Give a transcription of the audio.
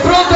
Pronto?